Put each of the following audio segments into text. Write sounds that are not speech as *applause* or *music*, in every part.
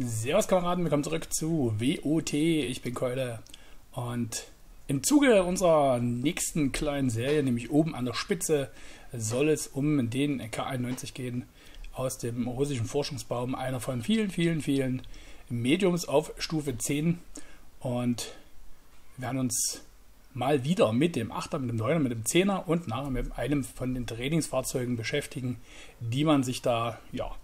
Servus Kameraden, willkommen zurück zu WOT. Ich bin Keule und im Zuge unserer nächsten kleinen Serie, nämlich oben an der Spitze, soll es um den K91 gehen aus dem russischen Forschungsbaum, einer von vielen, vielen, vielen Mediums auf Stufe 10 und wir werden uns mal wieder mit dem 8er, mit dem 9er, mit dem 10er und nachher mit einem von den Trainingsfahrzeugen beschäftigen, die man sich da ja,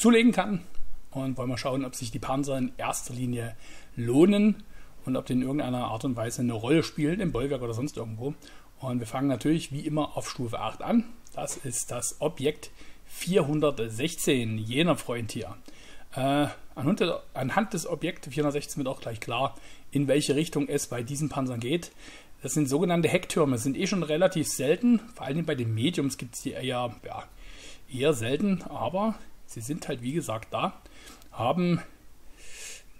zulegen kann. Und wollen wir schauen, ob sich die Panzer in erster Linie lohnen und ob die in irgendeiner Art und Weise eine Rolle spielen im Bollwerk oder sonst irgendwo. Und wir fangen natürlich wie immer auf Stufe 8 an. Das ist das Objekt 416, jener Freund hier. Äh, anhand, anhand des Objekt 416 wird auch gleich klar, in welche Richtung es bei diesen Panzern geht. Das sind sogenannte Hecktürme, sind eh schon relativ selten. Vor allem bei den Mediums gibt es die eher, ja, eher selten, aber Sie sind halt wie gesagt da, haben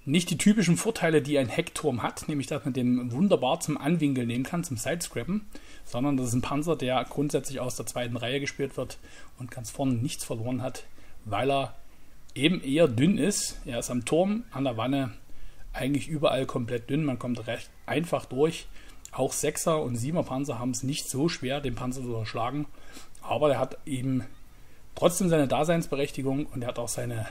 nicht die typischen Vorteile, die ein Heckturm hat, nämlich dass man den wunderbar zum Anwinkeln nehmen kann, zum Sidescrappen, sondern das ist ein Panzer, der grundsätzlich aus der zweiten Reihe gespielt wird und ganz vorne nichts verloren hat, weil er eben eher dünn ist. Er ist am Turm, an der Wanne, eigentlich überall komplett dünn. Man kommt recht einfach durch. Auch 6er und 7er Panzer haben es nicht so schwer, den Panzer zu erschlagen. Aber der hat eben trotzdem seine Daseinsberechtigung und er hat auch seine,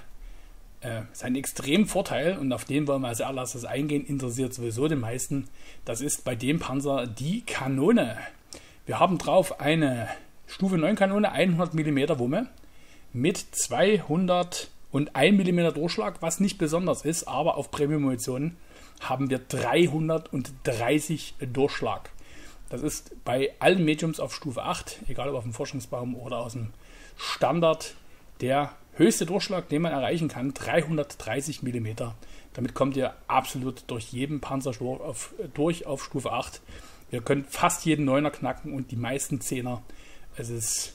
äh, seinen extremen Vorteil und auf den wollen wir als allererstes eingehen, interessiert sowieso den meisten. Das ist bei dem Panzer die Kanone. Wir haben drauf eine Stufe 9 Kanone, 100 mm Wumme mit 201 mm Durchschlag, was nicht besonders ist, aber auf Premium-Munitionen haben wir 330 Durchschlag. Das ist bei allen Mediums auf Stufe 8, egal ob auf dem Forschungsbaum oder aus dem Standard der höchste Durchschlag, den man erreichen kann, 330 mm. Damit kommt ihr absolut durch jeden Panzer auf, durch auf Stufe 8. Ihr könnt fast jeden 9er knacken und die meisten 10er. Es ist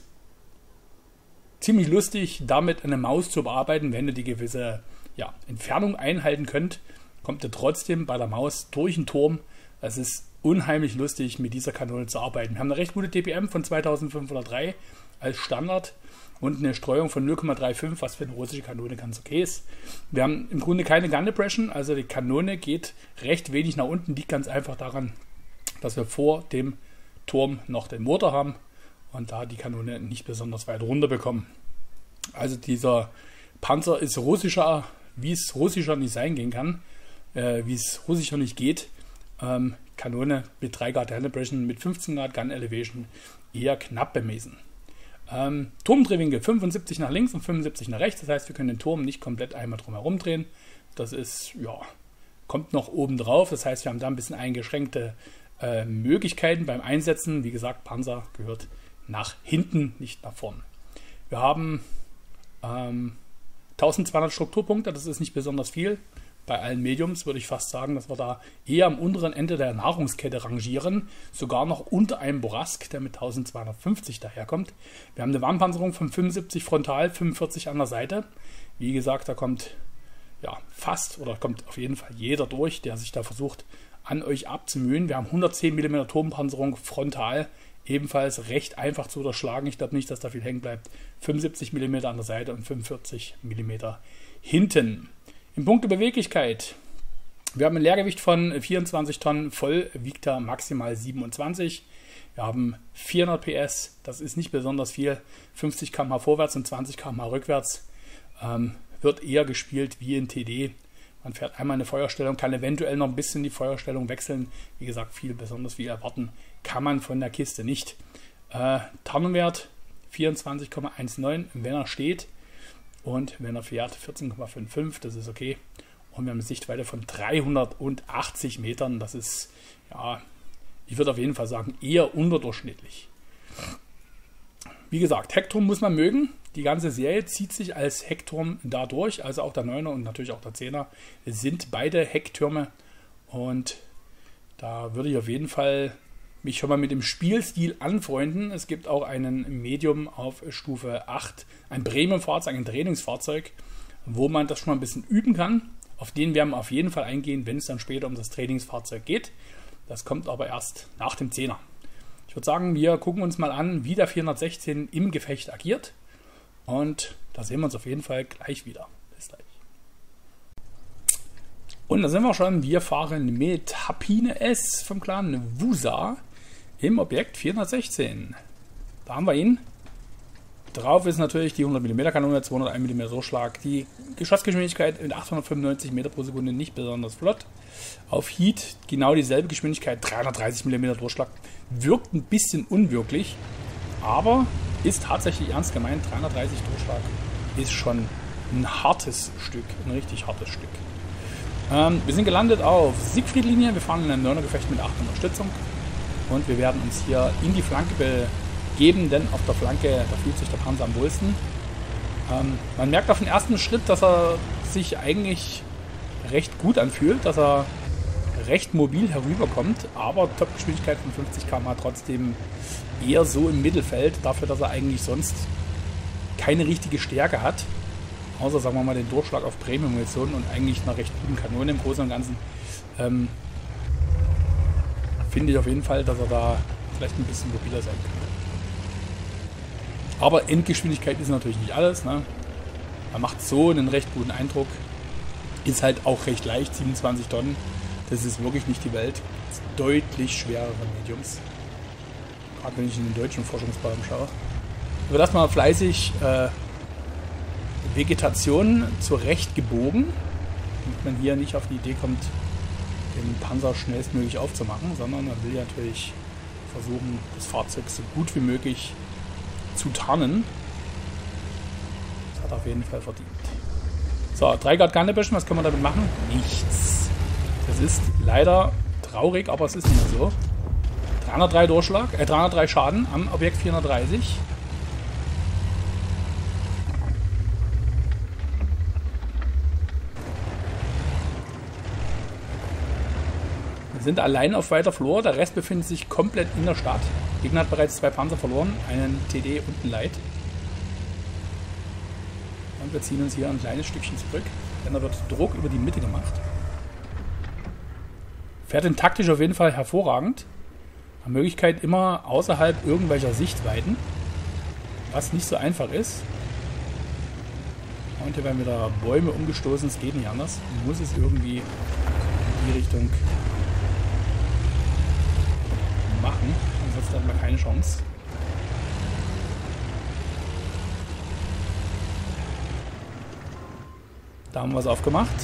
ziemlich lustig, damit eine Maus zu bearbeiten, wenn ihr die gewisse ja, Entfernung einhalten könnt, kommt ihr trotzdem bei der Maus durch den Turm. Es ist unheimlich lustig, mit dieser Kanone zu arbeiten. Wir haben eine recht gute DPM von 2503 als Standard und eine Streuung von 0,35, was für eine russische Kanone ganz okay ist. Wir haben im Grunde keine Gun Depression, also die Kanone geht recht wenig nach unten, liegt ganz einfach daran, dass wir vor dem Turm noch den Motor haben und da die Kanone nicht besonders weit runter bekommen. Also dieser Panzer ist russischer, wie es russischer nicht sein gehen kann, äh, wie es russischer nicht geht. Ähm, Kanone mit 3 Grad Gun Depression, mit 15 Grad Gun Elevation eher knapp bemessen. Ähm, Turmdrehwinkel 75 nach links und 75 nach rechts. Das heißt, wir können den Turm nicht komplett einmal drumherum drehen. Das ist, ja, kommt noch oben drauf. Das heißt, wir haben da ein bisschen eingeschränkte äh, Möglichkeiten beim Einsetzen. Wie gesagt, Panzer gehört nach hinten, nicht nach vorn. Wir haben ähm, 1200 Strukturpunkte, das ist nicht besonders viel bei allen Mediums würde ich fast sagen, dass wir da eher am unteren Ende der Nahrungskette rangieren. Sogar noch unter einem Borask, der mit 1250 daherkommt. Wir haben eine Warnpanzerung von 75 frontal, 45 an der Seite. Wie gesagt, da kommt ja fast oder kommt auf jeden Fall jeder durch, der sich da versucht, an euch abzumühen. Wir haben 110 mm Turmpanzerung frontal, ebenfalls recht einfach zu unterschlagen. Ich glaube nicht, dass da viel hängen bleibt. 75 mm an der Seite und 45 mm hinten. Im Punkt der Beweglichkeit. Wir haben ein Leergewicht von 24 Tonnen, voll wiegt er maximal 27. Wir haben 400 PS, das ist nicht besonders viel. 50 km/h vorwärts und 20 km/h rückwärts. Ähm, wird eher gespielt wie in TD. Man fährt einmal eine Feuerstellung, kann eventuell noch ein bisschen die Feuerstellung wechseln. Wie gesagt, viel besonders viel erwarten kann man von der Kiste nicht. Äh, Tarnwert 24,19, wenn er steht. Und wenn er fährt, 14,55, das ist okay. Und wir haben eine Sichtweite von 380 Metern. Das ist, ja, ich würde auf jeden Fall sagen, eher unterdurchschnittlich. Wie gesagt, Heckturm muss man mögen. Die ganze Serie zieht sich als Heckturm dadurch. Also auch der 9er und natürlich auch der 10er sind beide Hecktürme. Und da würde ich auf jeden Fall mich schon mal mit dem Spielstil anfreunden. Es gibt auch einen Medium auf Stufe 8, ein Premium-Fahrzeug, ein Trainingsfahrzeug, wo man das schon mal ein bisschen üben kann. Auf den werden wir auf jeden Fall eingehen, wenn es dann später um das Trainingsfahrzeug geht. Das kommt aber erst nach dem 10er. Ich würde sagen, wir gucken uns mal an, wie der 416 im Gefecht agiert. Und da sehen wir uns auf jeden Fall gleich wieder. Bis gleich. Und da sind wir schon. Wir fahren mit Hapine S vom Clan Wusa im Objekt 416. Da haben wir ihn. Drauf ist natürlich die 100 mm Kanone, 201 mm Durchschlag. Die Geschossgeschwindigkeit mit 895 Meter pro Sekunde nicht besonders flott. Auf Heat genau dieselbe Geschwindigkeit, 330 mm Durchschlag. Wirkt ein bisschen unwirklich, aber ist tatsächlich ernst gemeint. 330 Durchschlag ist schon ein hartes Stück, ein richtig hartes Stück. Ähm, wir sind gelandet auf Siegfried-Linie. Wir fahren in ein Neuner-Gefecht mit 8 Unterstützung. Und wir werden uns hier in die Flanke begeben, denn auf der Flanke, da fühlt sich der Panzer am wohlsten. Ähm, man merkt auf den ersten Schritt, dass er sich eigentlich recht gut anfühlt, dass er recht mobil herüberkommt, aber Topgeschwindigkeit von 50 km/h trotzdem eher so im Mittelfeld, dafür, dass er eigentlich sonst keine richtige Stärke hat. Außer, sagen wir mal, den Durchschlag auf Premium-Munition und eigentlich einer recht guten Kanone im Großen und Ganzen. Ähm, Finde ich auf jeden Fall, dass er da vielleicht ein bisschen mobiler sein könnte. Aber Endgeschwindigkeit ist natürlich nicht alles. Ne? Er macht so einen recht guten Eindruck. Ist halt auch recht leicht, 27 Tonnen. Das ist wirklich nicht die Welt. Deutlich schwerere Mediums. Gerade wenn ich in den deutschen Forschungsbaum schaue. Wird erstmal fleißig äh, Vegetation zurechtgebogen, damit man hier nicht auf die Idee kommt, den Panzer schnellstmöglich aufzumachen, sondern man will natürlich versuchen, das Fahrzeug so gut wie möglich zu tarnen. Das hat auf jeden Fall verdient. So, 3 Grad Gannebüschen, was können wir damit machen? Nichts. Das ist leider traurig, aber es ist nicht mehr so. 303 Durchschlag, äh, 303 Schaden am Objekt 430. sind allein auf weiter Flur, der Rest befindet sich komplett in der Stadt. Gegner hat bereits zwei Panzer verloren, einen TD und ein Light. Und wir ziehen uns hier ein kleines Stückchen zurück, denn da wird Druck über die Mitte gemacht. Fährt den taktisch auf jeden Fall hervorragend. Nach Möglichkeit immer außerhalb irgendwelcher Sichtweiten, was nicht so einfach ist. Und hier werden wieder Bäume umgestoßen, es geht nicht anders. Muss es irgendwie in die Richtung machen, ansonsten hat man keine Chance. Da haben wir es aufgemacht.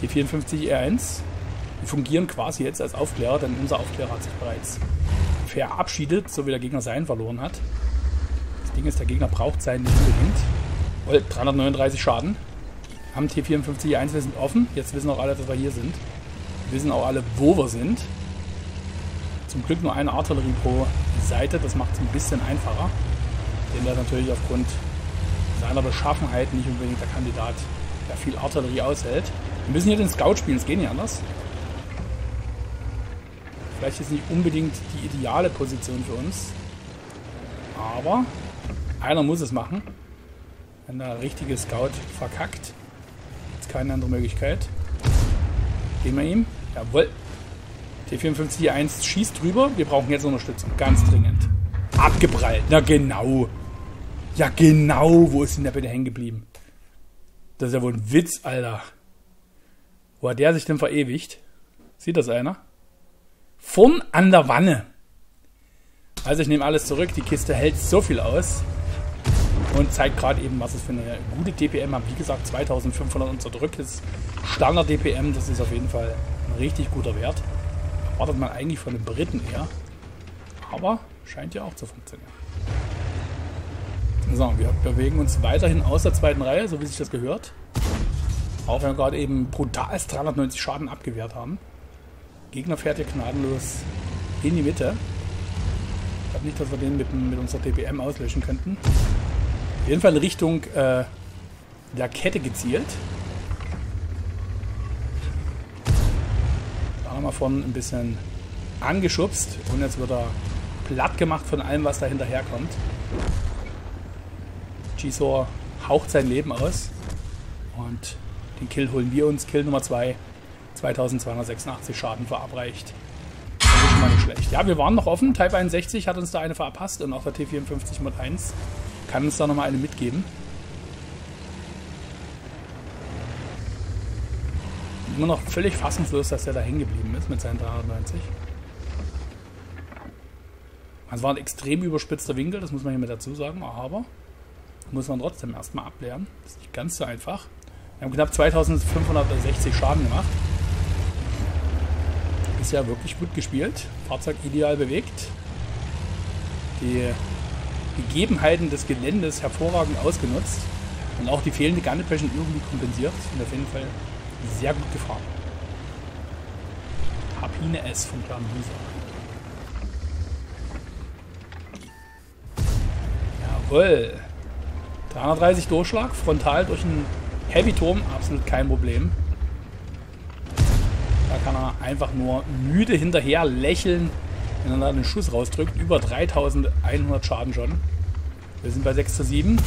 Die 54 R1. Die fungieren quasi jetzt als Aufklärer, denn unser Aufklärer hat sich bereits verabschiedet, so wie der Gegner seinen verloren hat. Das Ding ist, der Gegner braucht seinen nicht unbedingt. Oh, 339 Schaden. Haben T54 E1, wir sind offen. Jetzt wissen auch alle, dass wir hier sind. Wir wissen auch alle, wo wir sind. Zum Glück nur eine Artillerie pro Seite, das macht es ein bisschen einfacher. Denn der natürlich aufgrund seiner Beschaffenheit nicht unbedingt der Kandidat, der viel Artillerie aushält. Wir müssen hier den Scout spielen, es geht nicht anders. Vielleicht ist nicht unbedingt die ideale Position für uns. Aber einer muss es machen. Wenn der richtige Scout verkackt, gibt es keine andere Möglichkeit. Gehen wir ihm. Jawohl. T54-1 schießt drüber. Wir brauchen jetzt Unterstützung. Ganz dringend. Abgeprallt. Na genau. Ja genau. Wo ist denn der bitte hängen geblieben? Das ist ja wohl ein Witz, Alter. Wo hat der sich denn verewigt? Sieht das einer? Vorn an der Wanne. Also ich nehme alles zurück. Die Kiste hält so viel aus. Und zeigt gerade eben, was es für eine gute DPM hat. Wie gesagt, 2500 unterdrücktes Standard-DPM. Das ist auf jeden Fall ein richtig guter Wert. Erwartet man eigentlich von den Briten eher. Aber scheint ja auch zu funktionieren. So, wir bewegen uns weiterhin aus der zweiten Reihe, so wie sich das gehört. Auch wenn wir gerade eben brutal 390 Schaden abgewehrt haben. Gegner fährt hier gnadenlos in die Mitte. Ich glaube nicht, dass wir den mit, mit unserer DPM auslöschen könnten. Auf jeden Fall in Richtung äh, der Kette gezielt. Haben von ein bisschen angeschubst und jetzt wird er platt gemacht von allem, was da hinterherkommt. Gisor haucht sein Leben aus und den Kill holen wir uns. Kill Nummer 2. 2286 Schaden verabreicht. Das ist schon mal nicht schlecht. Ja, wir waren noch offen. Type 61 hat uns da eine verpasst und auch der T54 Mod 1 kann uns da nochmal eine mitgeben. Immer noch völlig fassungslos, dass er da hängen geblieben ist mit seinen 390. Es war ein extrem überspitzter Winkel, das muss man hier mit dazu sagen, aber muss man trotzdem erstmal ableeren. Das ist nicht ganz so einfach. Wir haben knapp 2560 Schaden gemacht. Ist ja wirklich gut gespielt. Fahrzeug ideal bewegt. Die Gegebenheiten des Geländes hervorragend ausgenutzt. Und auch die fehlende Gundepression irgendwie kompensiert. Und auf jeden Fall sehr gut gefahren. Harpine S vom Clan Loser. Jawoll. 330 Durchschlag, frontal durch einen Heavy-Turm, absolut kein Problem. Da kann er einfach nur müde hinterher lächeln, wenn er da einen Schuss rausdrückt. Über 3100 Schaden schon. Wir sind bei 6 zu 7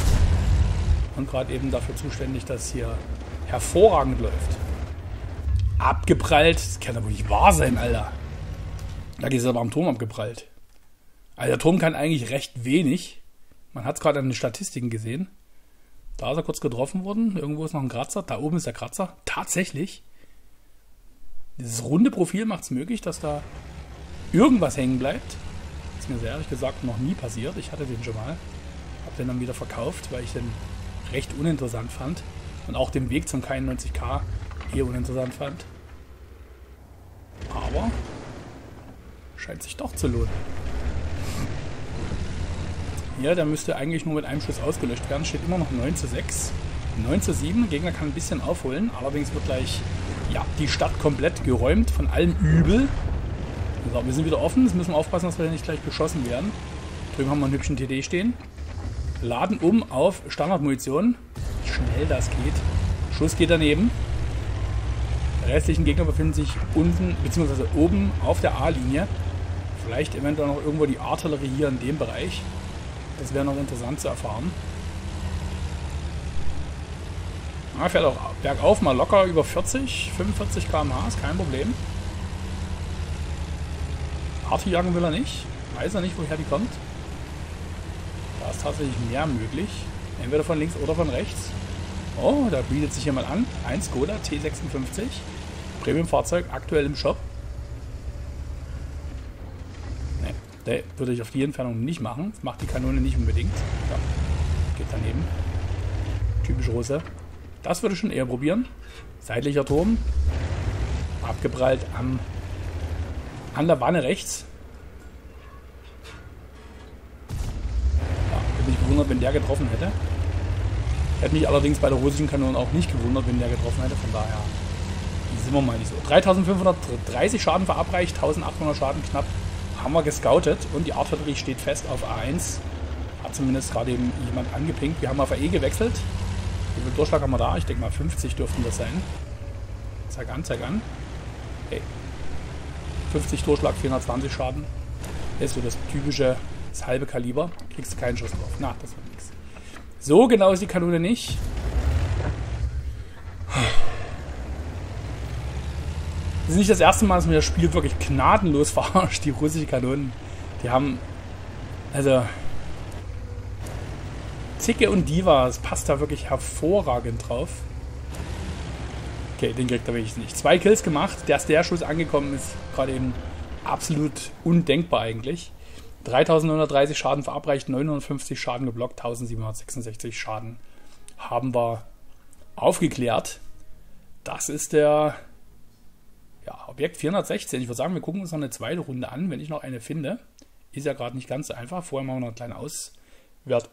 und gerade eben dafür zuständig, dass hier hervorragend läuft. Abgeprallt, das kann doch nicht wahr sein, Alter. Da ist er aber am Turm abgeprallt. Also der Turm kann eigentlich recht wenig. Man hat es gerade an den Statistiken gesehen. Da ist er kurz getroffen worden. Irgendwo ist noch ein Kratzer. Da oben ist der Kratzer. Tatsächlich. Dieses runde Profil macht es möglich, dass da irgendwas hängen bleibt. Das ist mir sehr ehrlich gesagt noch nie passiert. Ich hatte den schon mal. Hab den dann wieder verkauft, weil ich den recht uninteressant fand. Und auch den Weg zum K91K eher uninteressant fand. Aber scheint sich doch zu lohnen. Ja, der müsste eigentlich nur mit einem Schuss ausgelöscht werden. Steht immer noch 9 zu 6. 9 zu 7. Der Gegner kann ein bisschen aufholen. Allerdings wird gleich ja, die Stadt komplett geräumt von allem Übel. So, wir sind wieder offen. Jetzt müssen wir aufpassen, dass wir nicht gleich beschossen werden. Drüben haben wir einen hübschen TD stehen. Laden um auf Standardmunition. Wie schnell das geht. Schuss geht daneben. Restlichen Gegner befinden sich unten bzw. oben auf der A-Linie. Vielleicht eventuell noch irgendwo die Artillerie hier in dem Bereich. Das wäre noch interessant zu erfahren. Er fährt auch bergauf mal locker über 40, 45 km/h, ist kein Problem. Party jagen will er nicht. Weiß er nicht, woher die kommt. Da ist tatsächlich mehr möglich. Entweder von links oder von rechts. Oh, da bietet sich jemand an. Ein Skoda T56. Premium-Fahrzeug, aktuell im Shop. Der würde ich auf die Entfernung nicht machen. Macht die Kanone nicht unbedingt. Ja, geht daneben. Typisch Russe. Das würde ich schon eher probieren. Seitlicher Turm. Abgeprallt am, an der Wanne rechts. Ja, hätte mich gewundert, wenn der getroffen hätte. Hätte mich allerdings bei der russischen Kanone auch nicht gewundert, wenn der getroffen hätte. Von daher sind wir mal nicht so. 3530 Schaden verabreicht, 1800 Schaden knapp haben wir gescoutet und die Artillerie steht fest auf A1. Hat zumindest gerade eben jemand angepinkt. Wir haben auf AE gewechselt. Wie viel Durchschlag haben wir da? Ich denke mal 50 dürften das sein. Zeig an, zeig an. Hey. 50 Durchschlag, 420 Schaden. Ist so das typische, das halbe Kaliber. Kriegst du keinen Schuss drauf. Na, das wird nichts. So genau ist die Kanone nicht. Das ist nicht das erste Mal, dass mir das Spiel wirklich gnadenlos *laughs* verarscht, die russischen Kanonen. Die haben. Also. Zicke und Diva, es passt da wirklich hervorragend drauf. Okay, den kriegt er wirklich nicht. Zwei Kills gemacht, dass der Schuss angekommen ist, gerade eben absolut undenkbar eigentlich. 3930 Schaden verabreicht, 950 Schaden geblockt, 1766 Schaden haben wir aufgeklärt. Das ist der ja, Objekt 416. Ich würde sagen, wir gucken uns noch eine zweite Runde an, wenn ich noch eine finde. Ist ja gerade nicht ganz so einfach. Vorher machen wir noch eine kleine Auswert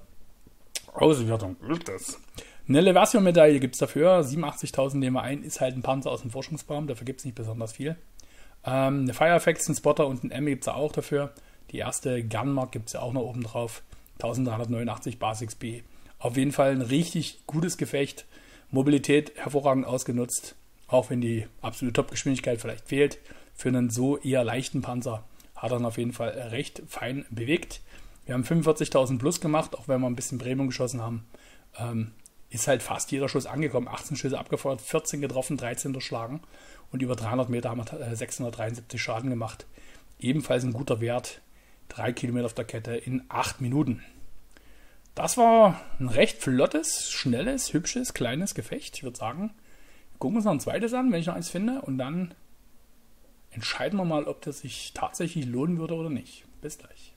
Auswertung. Das. Eine Leversion-Medaille gibt es dafür. 87.000 nehmen wir ein. Ist halt ein Panzer aus dem Forschungsbaum. Dafür gibt es nicht besonders viel. Ähm, eine Fire Effects, ein Spotter und ein M gibt es auch dafür. Die erste Gunmark gibt es ja auch noch oben drauf. 1389 Basics B. Auf jeden Fall ein richtig gutes Gefecht. Mobilität hervorragend ausgenutzt. Auch wenn die absolute Topgeschwindigkeit vielleicht fehlt, für einen so eher leichten Panzer hat er ihn auf jeden Fall recht fein bewegt. Wir haben 45.000 plus gemacht, auch wenn wir ein bisschen Premium geschossen haben. Ähm, ist halt fast jeder Schuss angekommen. 18 Schüsse abgefeuert, 14 getroffen, 13 durchschlagen. Und über 300 Meter haben wir 673 äh, Schaden gemacht. Ebenfalls ein guter Wert. 3 Kilometer auf der Kette in 8 Minuten. Das war ein recht flottes, schnelles, hübsches, kleines Gefecht. Ich würde sagen, Gucken wir uns noch ein zweites an, wenn ich noch eins finde. Und dann entscheiden wir mal, ob das sich tatsächlich lohnen würde oder nicht. Bis gleich.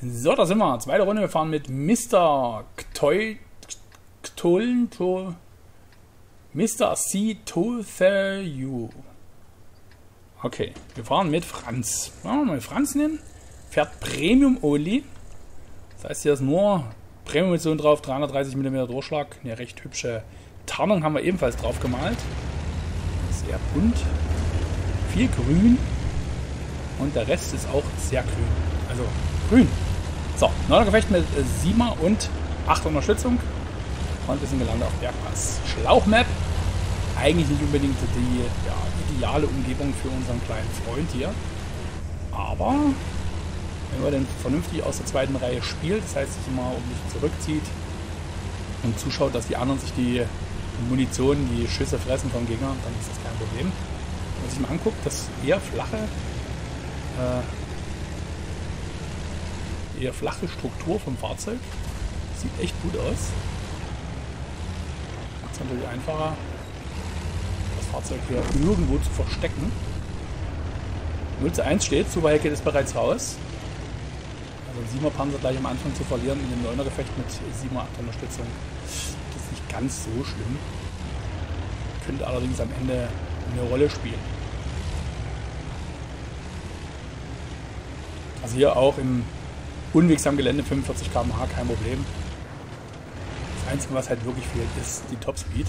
So, da sind wir. Zweite Runde. Wir fahren mit Mr. Ktoi, Ktoln, Mr. C. Totheyu. Okay, wir fahren mit Franz. Machen wir mal Franz nehmen. Fährt Premium Only. Das heißt, hier ist nur Premium-Munition drauf, 330 mm Durchschlag. Eine recht hübsche Tarnung haben wir ebenfalls drauf gemalt. Sehr bunt. Viel grün. Und der Rest ist auch sehr grün. Also grün. So, neuer Gefecht mit 7 und 8 Unterstützung. Und wir sind gelandet auf Bergpass. Schlauchmap. Eigentlich nicht unbedingt die ja, ideale Umgebung für unseren kleinen Freund hier. Aber wenn man denn vernünftig aus der zweiten Reihe spielt, das heißt sich immer um sich zurückzieht und zuschaut, dass die anderen sich die Munition, die Schüsse fressen vom Gegner, dann ist das kein Problem. Wenn man sich mal anguckt, das eher flache, äh, eher flache Struktur vom Fahrzeug sieht echt gut aus. Ist natürlich einfacher, das Fahrzeug hier irgendwo zu verstecken. 0 zu 1 steht, Superhecke ist bereits raus. Also 7er Panzer gleich am Anfang zu verlieren in dem 9er Gefecht mit 7er 8 Unterstützung ganz so schlimm. Könnte allerdings am Ende eine Rolle spielen. Also hier auch im unwegsamen Gelände 45 km/h kein Problem. Das Einzige, was halt wirklich fehlt, ist die Topspeed.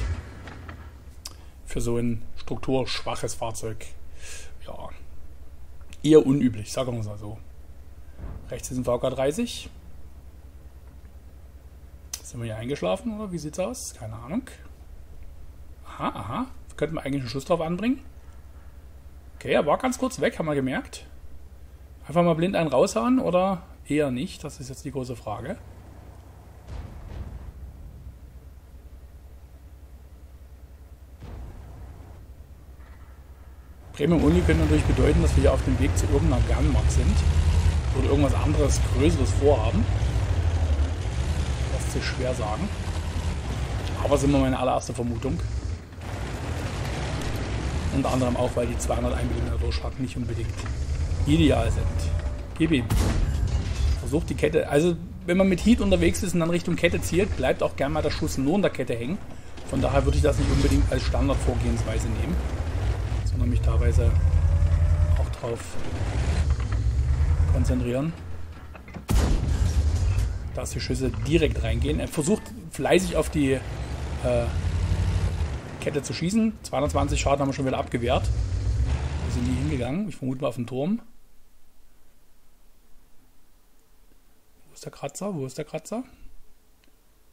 Für so ein strukturschwaches Fahrzeug. Ja, eher unüblich, sagen wir es mal so. Rechts ist ein VK30. Sind wir hier eingeschlafen oder wie sieht's aus? Keine Ahnung. Aha, aha. Könnten wir eigentlich einen Schuss drauf anbringen? Okay, er war ganz kurz weg, haben wir gemerkt. Einfach mal blind einen raushauen oder eher nicht? Das ist jetzt die große Frage. Premium Uni könnte natürlich bedeuten, dass wir hier auf dem Weg zu irgendeiner Gunmark sind oder irgendwas anderes, Größeres vorhaben. Lässt sich schwer sagen. Aber sind wir meine allererste Vermutung. Unter anderem auch, weil die 201 mm Durchschlag nicht unbedingt ideal sind. Gib ihm. Versucht die Kette, also wenn man mit Heat unterwegs ist und dann Richtung Kette zielt, bleibt auch gerne mal der Schuss nur in der Kette hängen. Von daher würde ich das nicht unbedingt als Standardvorgehensweise nehmen, sondern mich teilweise auch drauf konzentrieren. Dass die Schüsse direkt reingehen. Er versucht fleißig auf die äh, Kette zu schießen. 220 Schaden haben wir schon wieder abgewehrt. Wo sind die hingegangen? Ich vermute mal auf den Turm. Wo ist der Kratzer? Wo ist der Kratzer?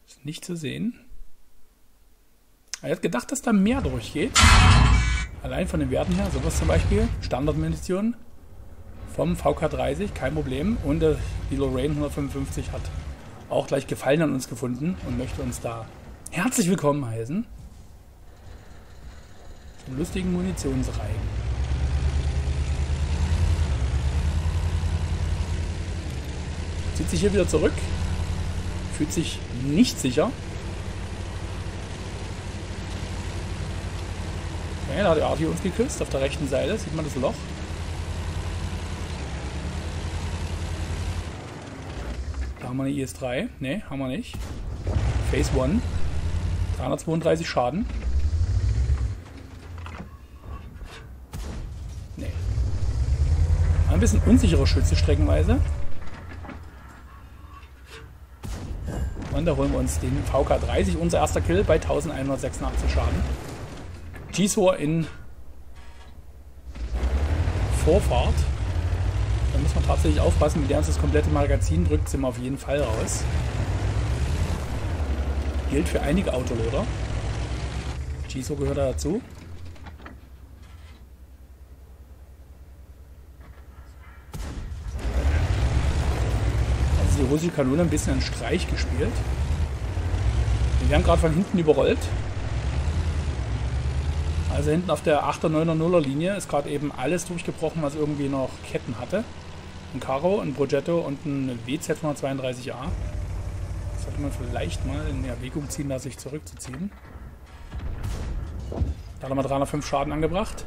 Ist nicht zu sehen. Er hat gedacht, dass da mehr durchgeht. Allein von den Werten her, sowas zum Beispiel. Standardmunition vom VK30, kein Problem. Und die Lorraine 155 hat auch gleich Gefallen an uns gefunden und möchte uns da herzlich willkommen heißen. Zum lustigen Munitionsreihen. Zieht sich hier wieder zurück. Fühlt sich nicht sicher. Okay, da hat der Arti uns geküsst. Auf der rechten Seite sieht man das Loch. Haben wir eine IS-3. Ne, haben wir nicht. Phase 1. 332 Schaden. Ne. Ein bisschen unsicherer Schütze streckenweise. Und da holen wir uns den VK30, unser erster Kill bei 1186 Schaden. G-Sor in Vorfahrt. Man tatsächlich aufpassen, mit der uns das komplette Magazin drückt, sind wir auf jeden Fall raus. Gilt für einige Autoloader. Giso gehört da dazu. Also die russische Kanone ein bisschen einen Streich gespielt. Wir werden gerade von hinten überrollt. Also hinten auf der 8er, 9er, 0er Linie ist gerade eben alles durchgebrochen, was irgendwie noch Ketten hatte ein Caro, ein Progetto und ein WZ 132A. Das sollte man vielleicht mal in Erwägung ziehen, da sich zurückzuziehen. Da haben wir 305 Schaden angebracht.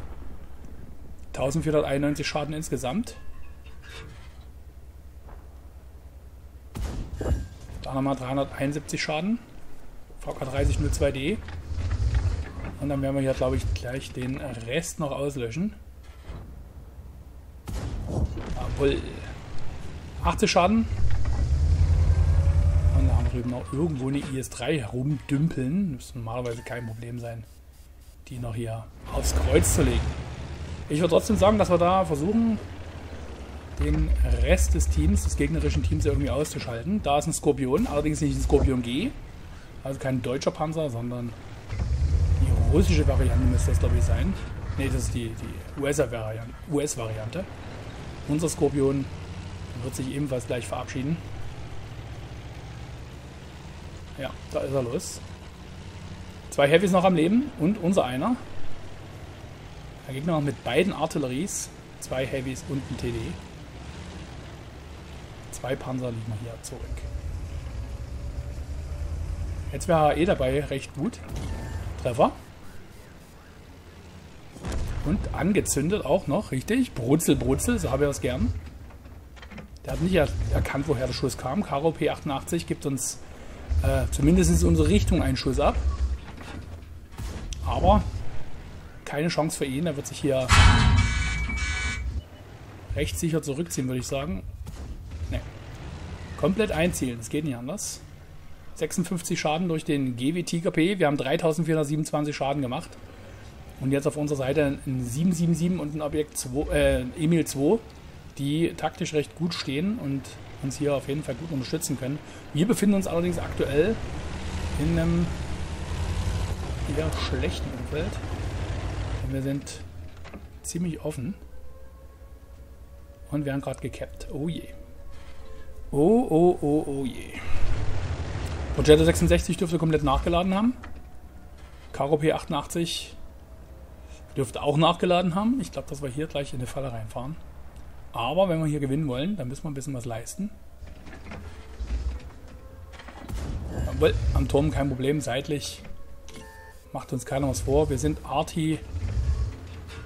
1491 Schaden insgesamt. Da nochmal 371 Schaden. VK3002D. Und dann werden wir hier, glaube ich, gleich den Rest noch auslöschen. Jawohl. 80 Schaden. Und da haben wir drüben noch irgendwo eine IS-3 herumdümpeln. Müsste normalerweise kein Problem sein, die noch hier aufs Kreuz zu legen. Ich würde trotzdem sagen, dass wir da versuchen, den Rest des Teams, des gegnerischen Teams irgendwie auszuschalten. Da ist ein Skorpion, allerdings nicht ein Skorpion G. Also kein deutscher Panzer, sondern die russische Variante müsste das, glaube ich, sein. Ne, das ist die, die US-Variante. US Unser Skorpion wird sich ebenfalls gleich verabschieden. Ja, da ist er los. Zwei Heavys noch am Leben und unser einer. Der Gegner noch mit beiden Artilleries. Zwei Heavys und ein TD. Zwei Panzer liegen hier zurück. Jetzt wäre eh dabei recht gut. Treffer. Und angezündet auch noch, richtig. Brutzel, Brutzel, so habe ich das gern. Der hat nicht er erkannt, woher der Schuss kam. Karo P88 gibt uns äh, zumindest in unsere Richtung einen Schuss ab. Aber keine Chance für ihn. Er wird sich hier recht sicher zurückziehen, würde ich sagen. Ne. Komplett einzielen, das geht nicht anders. 56 Schaden durch den GW Tiger P. Wir haben 3427 Schaden gemacht. Und jetzt auf unserer Seite ein 777 und ein Objekt 2, äh, Emil 2, die taktisch recht gut stehen und uns hier auf jeden Fall gut unterstützen können. Wir befinden uns allerdings aktuell in einem eher schlechten Umfeld. Wir sind ziemlich offen. Und werden gerade gekappt. Oh je. Oh, oh, oh, oh je. Progetto 66 dürfte komplett nachgeladen haben. Karo P88 dürfte auch nachgeladen haben. Ich glaube, dass wir hier gleich in die Falle reinfahren. Aber wenn wir hier gewinnen wollen, dann müssen wir ein bisschen was leisten. Jawohl, am Turm kein Problem, seitlich macht uns keiner was vor. Wir sind Arti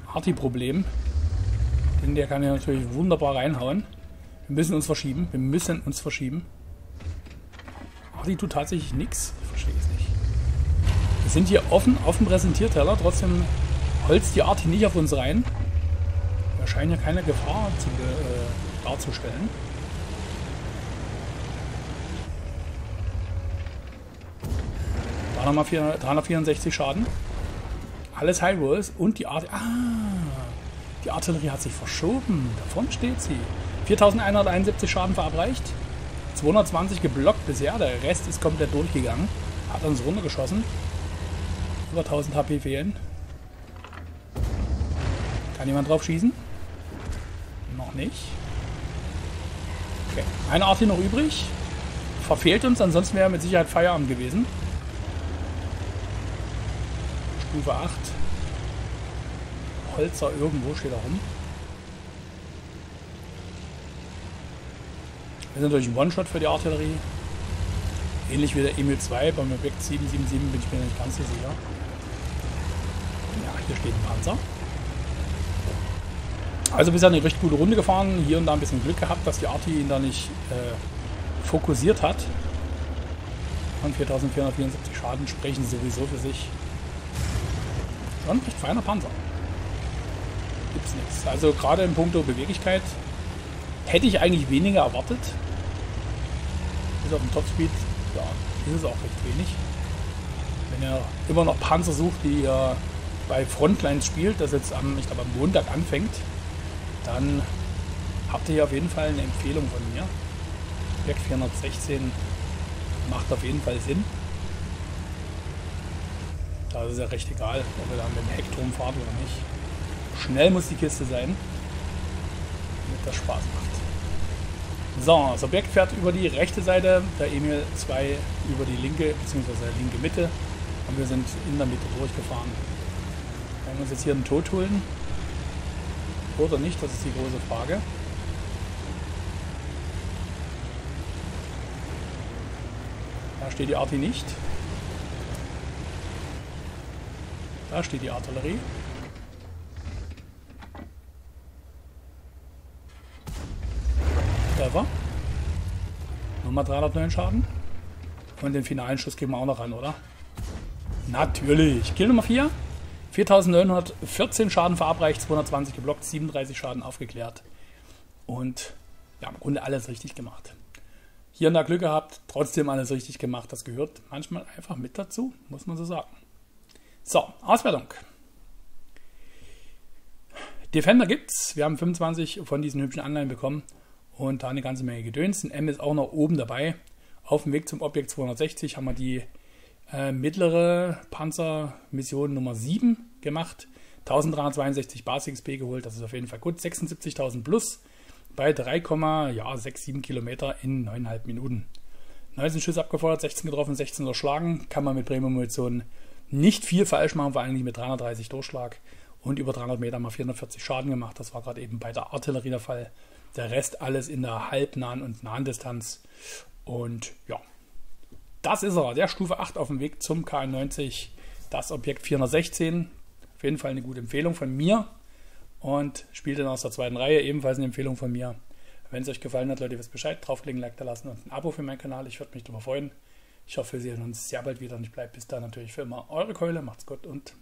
Partyproblem. Denn der kann ja natürlich wunderbar reinhauen. Wir müssen uns verschieben. Wir müssen uns verschieben. Die tut tatsächlich nichts. Ich verstehe es nicht. Wir sind hier offen auf dem Präsentierteller. Trotzdem holzt die Arti nicht auf uns rein. Wir scheinen ja keine Gefahr zu, äh, darzustellen. Da nochmal 364 Schaden. Alles High Rolls und die Art. Ah, die Artillerie hat sich verschoben. Davon steht sie. 4171 Schaden verabreicht. 220 geblockt bisher. Der Rest ist komplett durchgegangen. Hat uns runtergeschossen. Über 1000 HP fehlen. Kann jemand drauf schießen? Noch nicht. Okay. Eine Art hier noch übrig. Verfehlt uns, ansonsten wäre mit Sicherheit Feierabend gewesen. Stufe 8. Holzer irgendwo steht da rum. Wir sind natürlich ein One-Shot für die Artillerie. Ähnlich wie der Emil 2 beim Objekt 777 bin ich mir nicht ganz so sicher. Ja, hier steht ein Panzer. Also bisher eine recht gute Runde gefahren. Hier und da ein bisschen Glück gehabt, dass die Arti ihn da nicht äh, fokussiert hat. Und 4474 Schaden sprechen sowieso für sich. Schon recht feiner Panzer. Gibt's nichts. Also gerade in puncto Beweglichkeit hätte ich eigentlich weniger erwartet. Bis auf dem Topspeed, ja, ist es auch recht wenig. Wenn ihr immer noch Panzer sucht, die ihr bei Frontlines spielt, das jetzt am, ich glaube am Montag anfängt, dann habt ihr hier auf jeden Fall eine Empfehlung von mir. Werk 416 macht auf jeden Fall Sinn. Da ist es ja recht egal, ob ihr da mit dem Heckturm fahrt oder nicht. Schnell muss die Kiste sein, damit das Spaß macht. So, das Objekt fährt über die rechte Seite, der Emil 2 über die linke bzw. linke Mitte und wir sind in der Mitte durchgefahren. Wir uns jetzt hier einen Tod holen oder nicht, das ist die große Frage. Da steht die Arti nicht. Da steht die Artillerie. Treffer. Nochmal 309 Schaden. Und den finalen Schuss geben wir auch noch ran, oder? Natürlich. Kill Nummer 4. 4914 Schaden verabreicht, 220 geblockt, 37 Schaden aufgeklärt. Und ja, im Grunde alles richtig gemacht. Hier und da Glück gehabt, trotzdem alles richtig gemacht. Das gehört manchmal einfach mit dazu, muss man so sagen. So, Auswertung. Defender gibt's. Wir haben 25 von diesen hübschen Anleihen bekommen und da eine ganze Menge Gedöns. Ein M ist auch noch oben dabei. Auf dem Weg zum Objekt 260 haben wir die äh, mittlere Panzermission Nummer 7 gemacht. 1362 Basis XP geholt, das ist auf jeden Fall gut. 76.000 plus bei 3,67 Kilometer in 9,5 Minuten. 19 Schüsse abgefordert, 16 getroffen, 16 unterschlagen. Kann man mit Premium-Munition nicht viel falsch machen, vor allem nicht mit 330 Durchschlag und über 300 Meter mal 440 Schaden gemacht. Das war gerade eben bei der Artillerie der Fall. Der Rest alles in der halbnahen und nahen Distanz. Und ja, das ist er, der Stufe 8 auf dem Weg zum K91, das Objekt 416. Auf jeden Fall eine gute Empfehlung von mir und spielt dann aus der zweiten Reihe. Ebenfalls eine Empfehlung von mir. Wenn es euch gefallen hat, Leute, wisst Bescheid. Draufklicken, Like da lassen und ein Abo für meinen Kanal. Ich würde mich darüber freuen. Ich hoffe, wir sehen uns sehr bald wieder und ich bleibe bis dahin natürlich für immer eure Keule. Macht's gut und